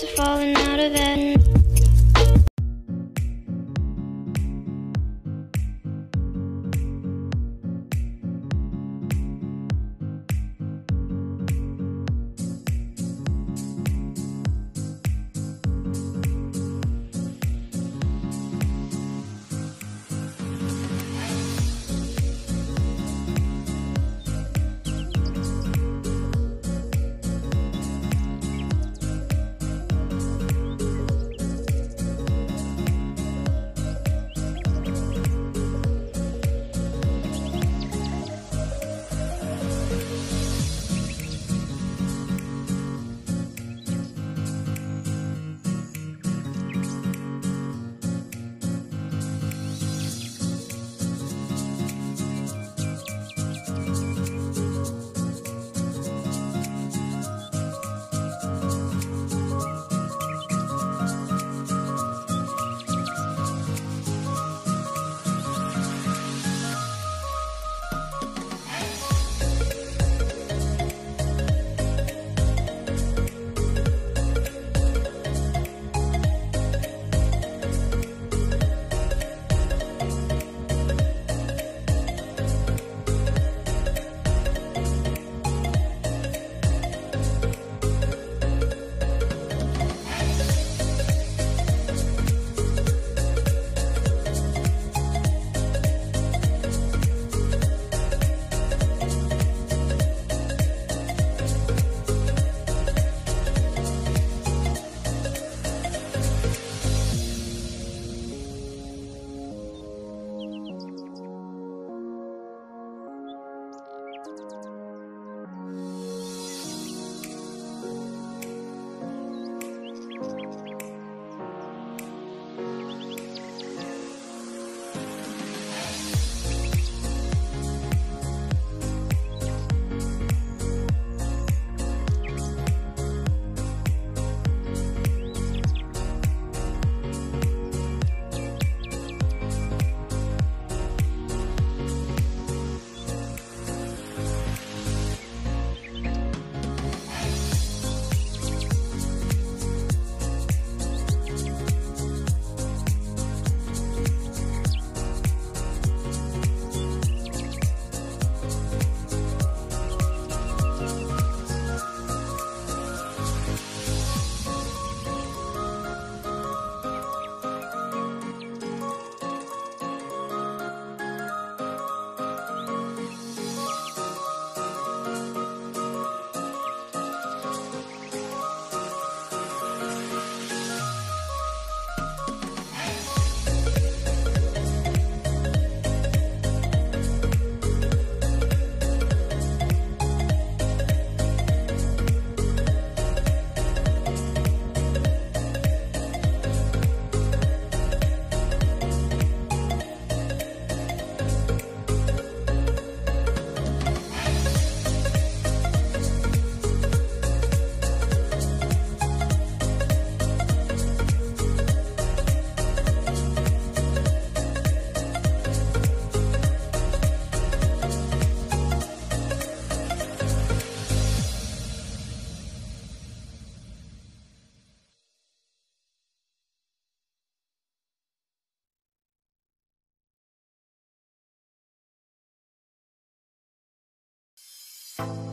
It's falling Bye.